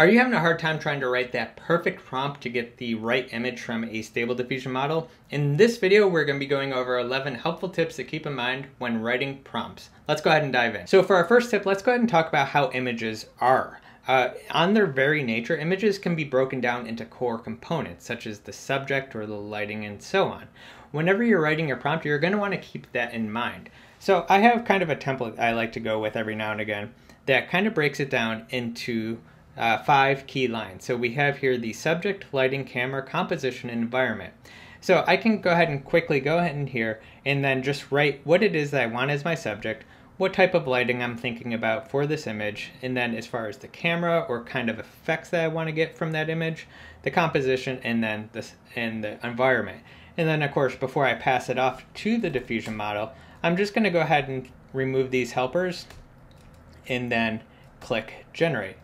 Are you having a hard time trying to write that perfect prompt to get the right image from a stable diffusion model? In this video, we're going to be going over 11 helpful tips to keep in mind when writing prompts. Let's go ahead and dive in. So for our first tip, let's go ahead and talk about how images are. Uh, on their very nature, images can be broken down into core components, such as the subject or the lighting and so on. Whenever you're writing your prompt, you're going to want to keep that in mind. So I have kind of a template I like to go with every now and again that kind of breaks it down into uh, five key lines. So we have here the subject, lighting, camera, composition, and environment. So I can go ahead and quickly go ahead in here and then just write what it is that I want as my subject, what type of lighting I'm thinking about for this image, and then as far as the camera or kind of effects that I want to get from that image, the composition, and then this and the environment. And then of course, before I pass it off to the diffusion model, I'm just going to go ahead and remove these helpers and then click generate.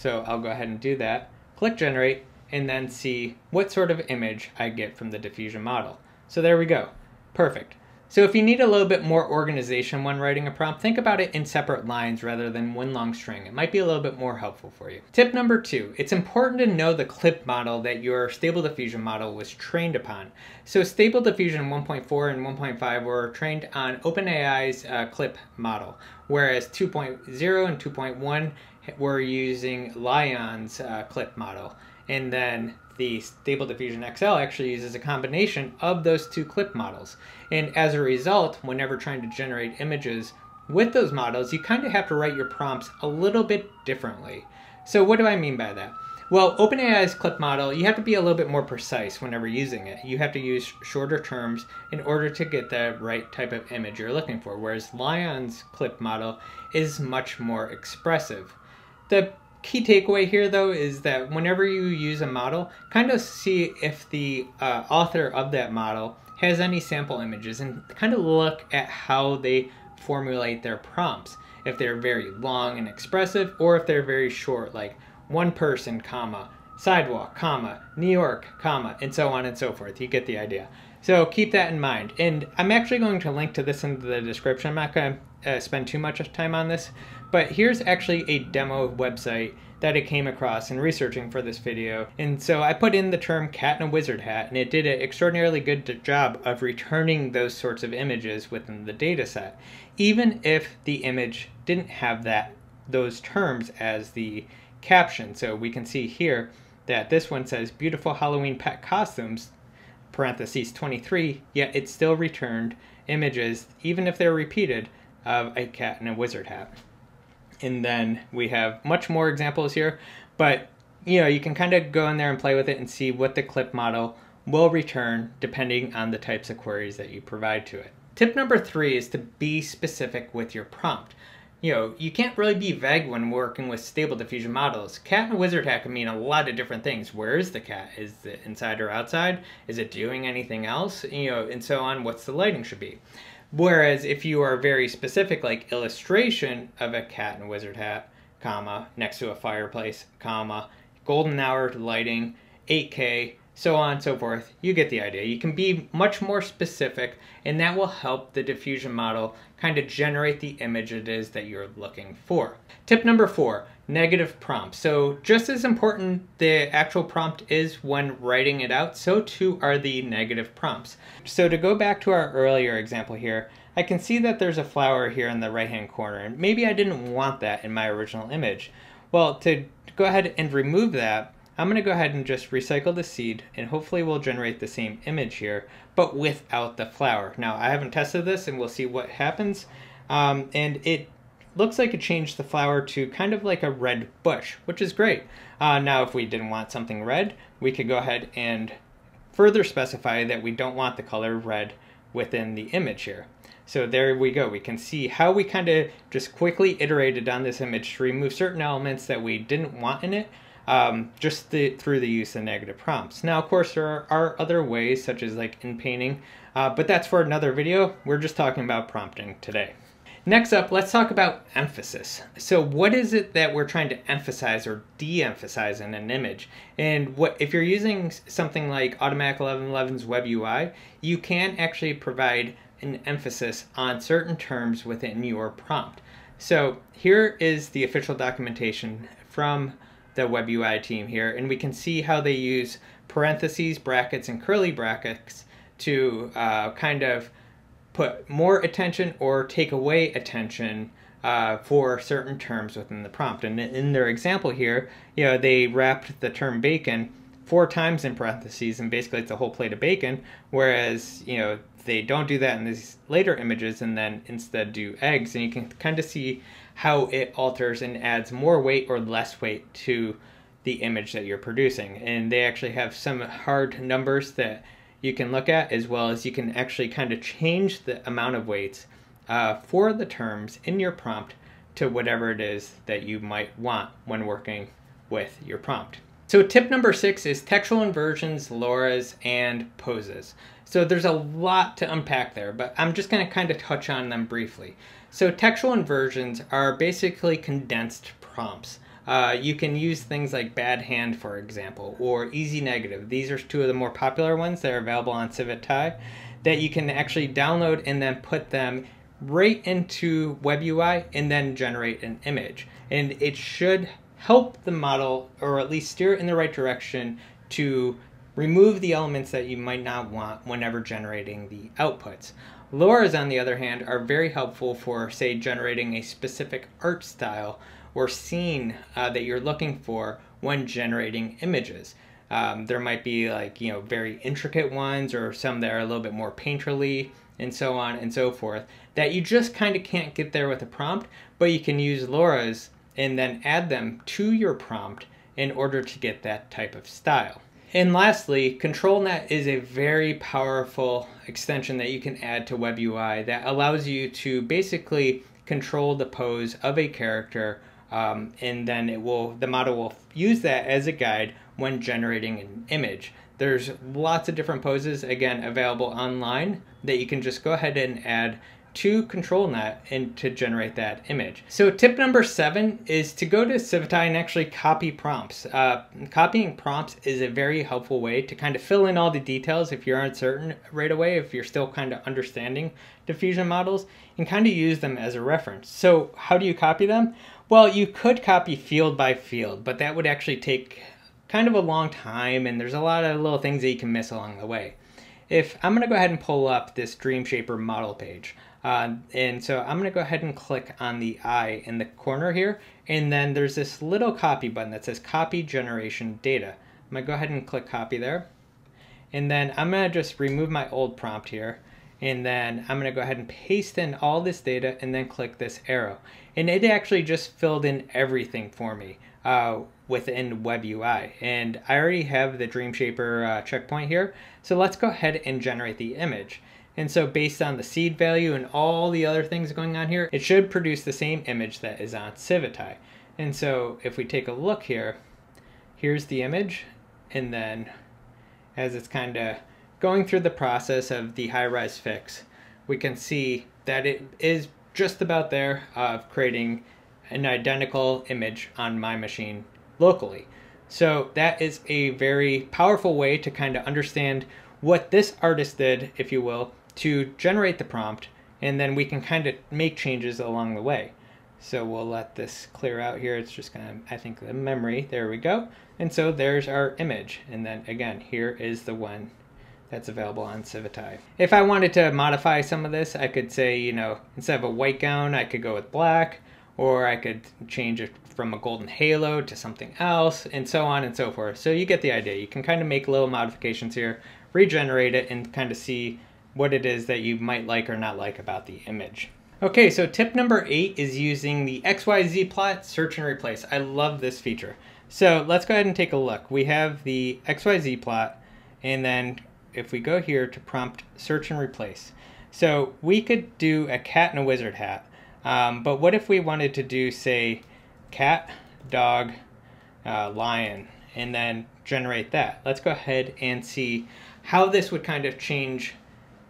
So I'll go ahead and do that, click generate, and then see what sort of image I get from the diffusion model. So there we go. Perfect. So if you need a little bit more organization when writing a prompt, think about it in separate lines rather than one long string. It might be a little bit more helpful for you. Tip number two, it's important to know the clip model that your Stable Diffusion model was trained upon. So Stable Diffusion 1.4 and 1.5 were trained on OpenAI's uh, clip model, whereas 2.0 and 2.1 we're using LAION's uh, clip model. And then the Stable Diffusion XL actually uses a combination of those two clip models. And as a result, whenever trying to generate images with those models, you kind of have to write your prompts a little bit differently. So what do I mean by that? Well, OpenAI's clip model, you have to be a little bit more precise whenever using it. You have to use shorter terms in order to get the right type of image you're looking for, whereas LAION's clip model is much more expressive. The key takeaway here though is that whenever you use a model, kind of see if the uh, author of that model has any sample images and kind of look at how they formulate their prompts. If they're very long and expressive or if they're very short, like one person, comma, sidewalk, comma, New York, comma, and so on and so forth. You get the idea. So keep that in mind. And I'm actually going to link to this in the description. I'm not going to uh, spend too much time on this, but here's actually a demo website that I came across in researching for this video. And so I put in the term cat in a wizard hat, and it did an extraordinarily good job of returning those sorts of images within the data set, even if the image didn't have that those terms as the caption. So we can see here that this one says beautiful Halloween pet costumes parentheses 23, yet it still returned images, even if they're repeated, of a cat in a wizard hat. And then we have much more examples here, but you know, you can kind of go in there and play with it and see what the clip model will return depending on the types of queries that you provide to it. Tip number three is to be specific with your prompt you know, you can't really be vague when working with stable diffusion models. Cat and wizard hat can mean a lot of different things. Where is the cat? Is it inside or outside? Is it doing anything else? You know, and so on. What's the lighting should be? Whereas if you are very specific, like illustration of a cat and wizard hat, comma, next to a fireplace, comma, golden hour lighting, 8K, so on and so forth. You get the idea. You can be much more specific, and that will help the diffusion model kind of generate the image it is that you're looking for. Tip number four, negative prompts. So just as important the actual prompt is when writing it out, so too are the negative prompts. So to go back to our earlier example here, I can see that there's a flower here in the right hand corner, and maybe I didn't want that in my original image. Well, to go ahead and remove that, I'm going to go ahead and just recycle the seed and hopefully we'll generate the same image here, but without the flower. Now, I haven't tested this and we'll see what happens. Um, and it looks like it changed the flower to kind of like a red bush, which is great. Uh, now, if we didn't want something red, we could go ahead and further specify that we don't want the color red within the image here. So there we go. We can see how we kind of just quickly iterated on this image to remove certain elements that we didn't want in it um, just the, through the use of negative prompts. Now, of course, there are, are other ways, such as like in painting, uh, but that's for another video. We're just talking about prompting today. Next up, let's talk about emphasis. So what is it that we're trying to emphasize or de-emphasize in an image? And what if you're using something like Automatic 1111's Web UI, you can actually provide an emphasis on certain terms within your prompt. So here is the official documentation from the WebUI team here, and we can see how they use parentheses, brackets, and curly brackets to uh, kind of put more attention or take away attention uh, for certain terms within the prompt. And in their example here, you know, they wrapped the term bacon four times in parentheses, and basically it's a whole plate of bacon. Whereas, you know, they don't do that in these later images, and then instead do eggs, and you can kind of see how it alters and adds more weight or less weight to the image that you're producing. And they actually have some hard numbers that you can look at, as well as you can actually kind of change the amount of weights uh, for the terms in your prompt to whatever it is that you might want when working with your prompt. So tip number six is textual inversions, LoRa's, and poses. So there's a lot to unpack there, but I'm just going to kind of touch on them briefly. So textual inversions are basically condensed prompts. Uh, you can use things like bad hand, for example, or easy negative. These are two of the more popular ones that are available on Civitai that you can actually download and then put them right into WebUI and then generate an image. And it should help the model, or at least steer it in the right direction to remove the elements that you might not want whenever generating the outputs. LoRa's, on the other hand, are very helpful for, say, generating a specific art style or scene uh, that you're looking for when generating images. Um, there might be like, you know, very intricate ones or some that are a little bit more painterly and so on and so forth that you just kind of can't get there with a prompt, but you can use LoRa's and then add them to your prompt in order to get that type of style. And lastly, ControlNet is a very powerful extension that you can add to WebUI that allows you to basically control the pose of a character um, and then it will the model will use that as a guide when generating an image. There's lots of different poses again available online that you can just go ahead and add to ControlNet and to generate that image. So tip number seven is to go to Civitai and actually copy prompts. Uh, copying prompts is a very helpful way to kind of fill in all the details if you're uncertain right away, if you're still kind of understanding diffusion models, and kind of use them as a reference. So how do you copy them? Well, you could copy field by field, but that would actually take kind of a long time, and there's a lot of little things that you can miss along the way. If I'm going to go ahead and pull up this Dreamshaper model page, uh, and so I'm going to go ahead and click on the eye in the corner here. And then there's this little copy button that says copy generation data. I'm to go ahead and click copy there. And then I'm going to just remove my old prompt here. And then I'm going to go ahead and paste in all this data and then click this arrow. And it actually just filled in everything for me uh, within WebUI. And I already have the Dreamshaper uh, checkpoint here. So let's go ahead and generate the image. And so based on the seed value and all the other things going on here, it should produce the same image that is on Civitai. And so if we take a look here, here's the image. And then as it's kind of going through the process of the high-res fix, we can see that it is just about there of creating an identical image on my machine locally. So that is a very powerful way to kind of understand what this artist did, if you will, to generate the prompt, and then we can kind of make changes along the way. So we'll let this clear out here. It's just gonna, I think the memory, there we go. And so there's our image. And then again, here is the one that's available on Civitai. If I wanted to modify some of this, I could say, you know, instead of a white gown, I could go with black, or I could change it from a golden halo to something else, and so on and so forth. So you get the idea. You can kind of make little modifications here, regenerate it, and kind of see what it is that you might like or not like about the image. Okay, so tip number eight is using the XYZ plot search and replace. I love this feature. So let's go ahead and take a look. We have the XYZ plot, and then if we go here to prompt search and replace. So we could do a cat and a wizard hat, um, but what if we wanted to do, say, cat, dog, uh, lion, and then generate that? Let's go ahead and see how this would kind of change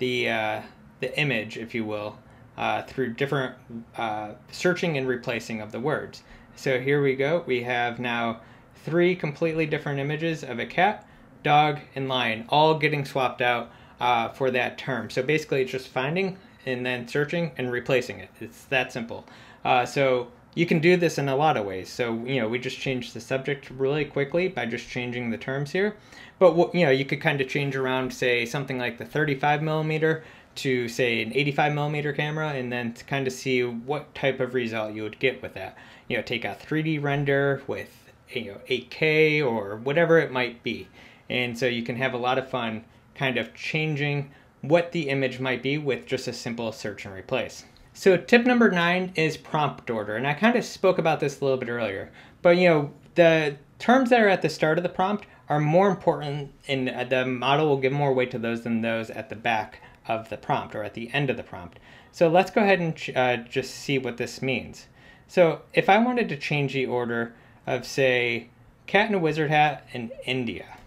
the uh, the image, if you will, uh, through different uh, searching and replacing of the words. So here we go. We have now three completely different images of a cat, dog, and lion, all getting swapped out uh, for that term. So basically, it's just finding and then searching and replacing it. It's that simple. Uh, so you can do this in a lot of ways. So, you know, we just changed the subject really quickly by just changing the terms here. But, you know, you could kind of change around, say, something like the 35 millimeter to, say, an 85 millimeter camera, and then to kind of see what type of result you would get with that. You know, take a 3D render with, you know, 8K or whatever it might be. And so you can have a lot of fun kind of changing what the image might be with just a simple search and replace. So tip number nine is prompt order, and I kind of spoke about this a little bit earlier. But you know, the terms that are at the start of the prompt are more important, and the model will give more weight to those than those at the back of the prompt or at the end of the prompt. So let's go ahead and uh, just see what this means. So if I wanted to change the order of say cat in a wizard hat in India.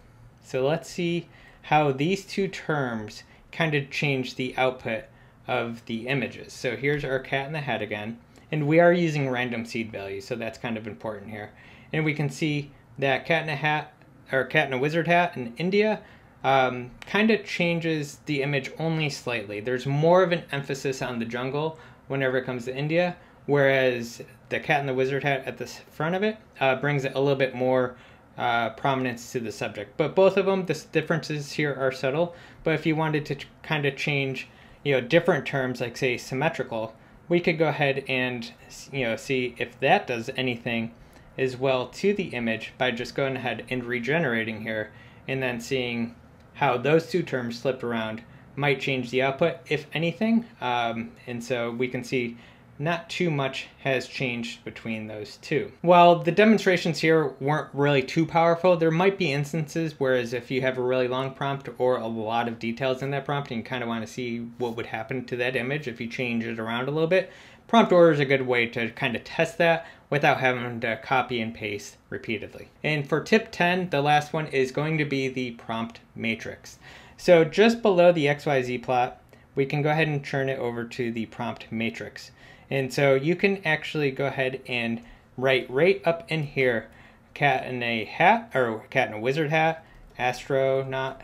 So let's see how these two terms kind of change the output of the images. So here's our cat in the hat again, and we are using random seed values, so that's kind of important here. And we can see that cat in a hat, or cat in a wizard hat in India, um, kind of changes the image only slightly. There's more of an emphasis on the jungle whenever it comes to India, whereas the cat in the wizard hat at the front of it uh, brings it a little bit more uh, prominence to the subject. But both of them, the differences here are subtle. But if you wanted to kind of change you know, different terms like say symmetrical, we could go ahead and you know see if that does anything as well to the image by just going ahead and regenerating here and then seeing how those two terms flipped around might change the output if anything. Um, and so we can see not too much has changed between those two. While the demonstrations here weren't really too powerful, there might be instances whereas if you have a really long prompt or a lot of details in that prompt and you kind of want to see what would happen to that image if you change it around a little bit, prompt order is a good way to kind of test that without having to copy and paste repeatedly. And for tip 10, the last one is going to be the prompt matrix. So just below the XYZ plot, we can go ahead and turn it over to the prompt matrix. And so you can actually go ahead and write right up in here, cat in a hat, or cat in a wizard hat, astronaut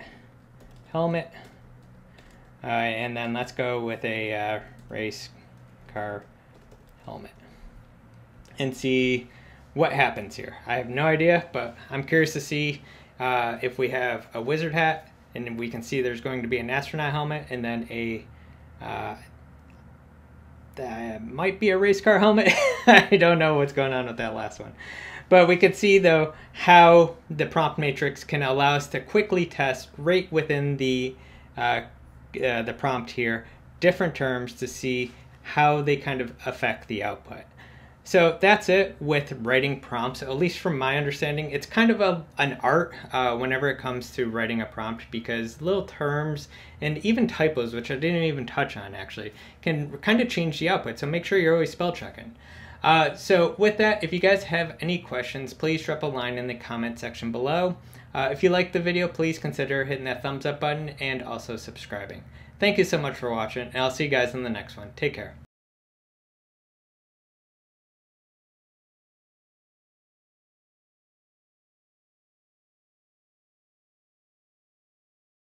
helmet, uh, and then let's go with a uh, race car helmet and see what happens here. I have no idea, but I'm curious to see uh, if we have a wizard hat and we can see there's going to be an astronaut helmet and then a uh, that might be a race car helmet. I don't know what's going on with that last one. But we could see though how the prompt matrix can allow us to quickly test right within the uh, uh, the prompt here different terms to see how they kind of affect the output. So that's it with writing prompts, at least from my understanding. It's kind of a, an art uh, whenever it comes to writing a prompt because little terms and even typos, which I didn't even touch on actually, can kind of change the output. So make sure you're always spell checking. Uh, so with that, if you guys have any questions, please drop a line in the comment section below. Uh, if you liked the video, please consider hitting that thumbs up button and also subscribing. Thank you so much for watching, and I'll see you guys in the next one. Take care.